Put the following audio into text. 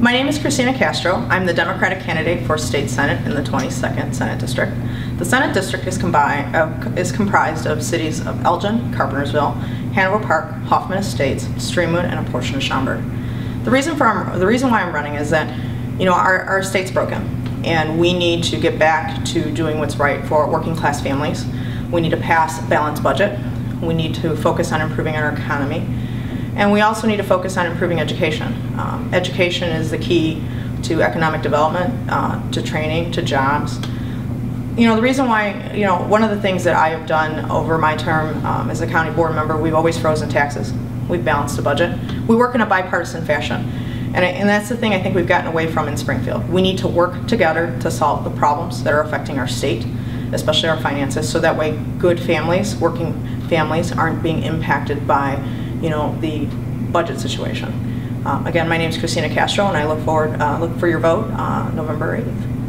My name is Cristina Castro. I'm the Democratic candidate for state senate in the 22nd Senate District. The Senate District is, combi- uh, is comprised of cities of Elgin, Carpentersville, Hanover Park, Hoffman Estates, Streamwood, and a portion of Schaumburg. The reason for I'm- the reason why I'm running is that you know our, our state's broken, and we need to get back to doing what's right for working class families. We need to pass a balanced budget. We need to focus on improving our economy. And we also need to focus on improving education. Um, education is the key to economic development, uh, to training, to jobs. You know, the reason why, you know, one of the things that I have done over my term um, as a county board member, we've always frozen taxes. We've balanced the budget. We work in a bipartisan fashion. And, I, and that's the thing I think we've gotten away from in Springfield. We need to work together to solve the problems that are affecting our state, especially our finances, so that way good families, working families, aren't being impacted by, you know, the budget situation. Um, again, my name is Cristina Castro, and I look forward, uh, look for your vote uh, November 8th.